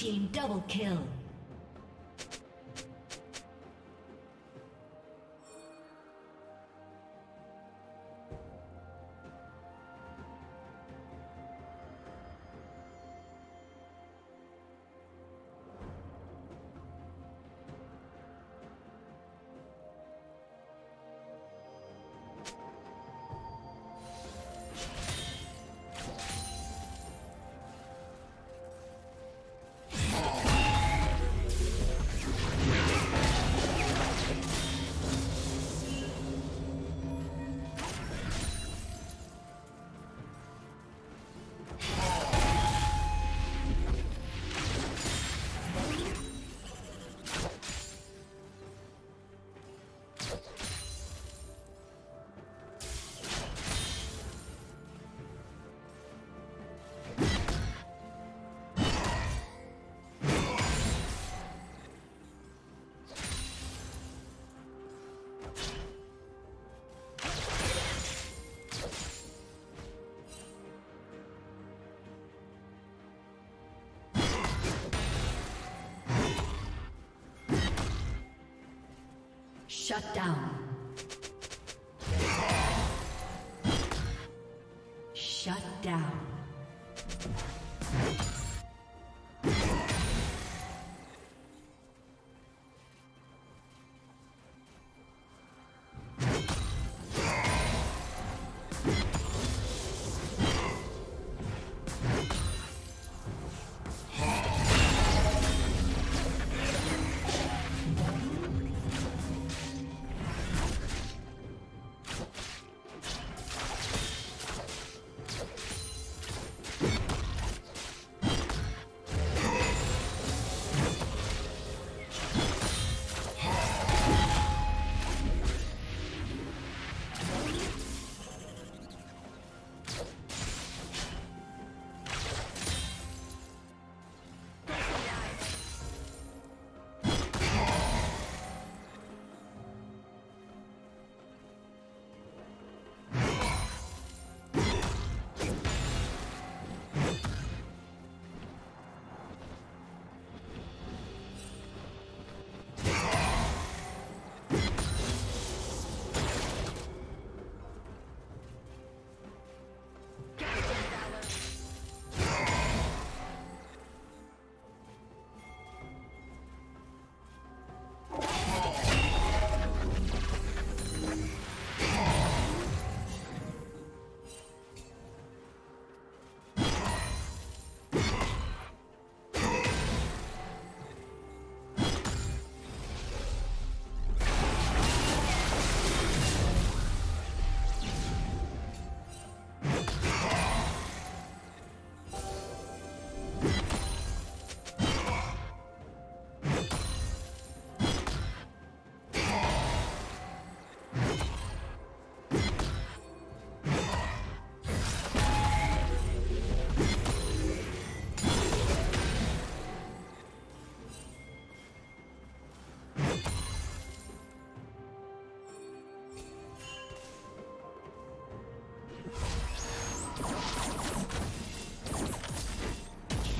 team double kill. Shut down.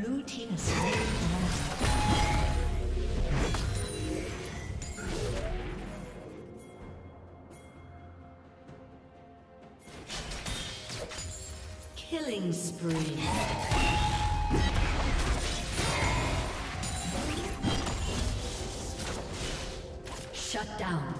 Blue team. Killing spree. Shut down.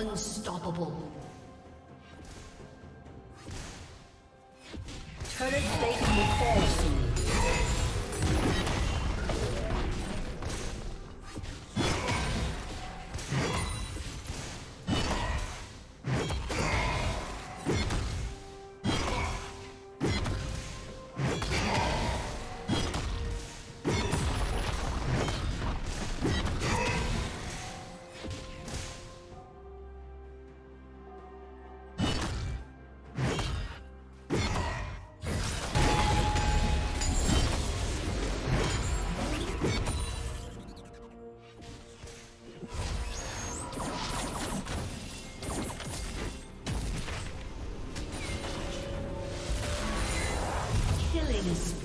Unstoppable.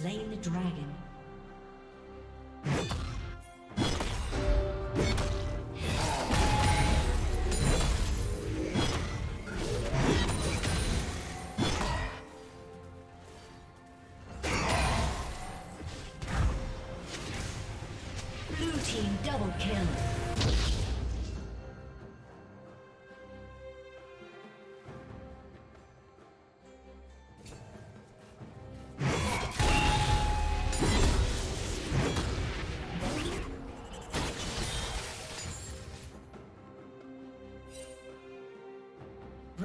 Slain the dragon.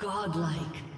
Godlike.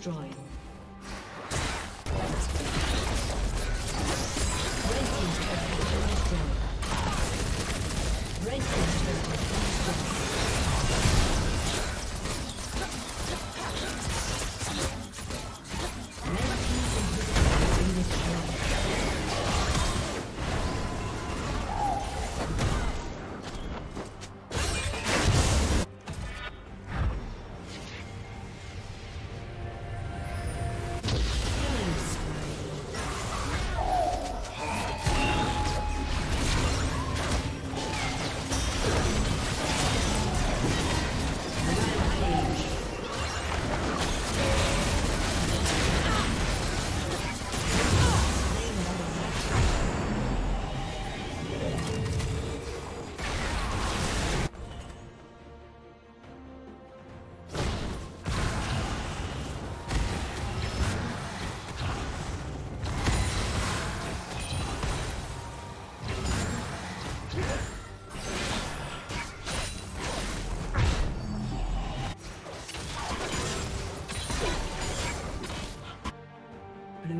destroyed.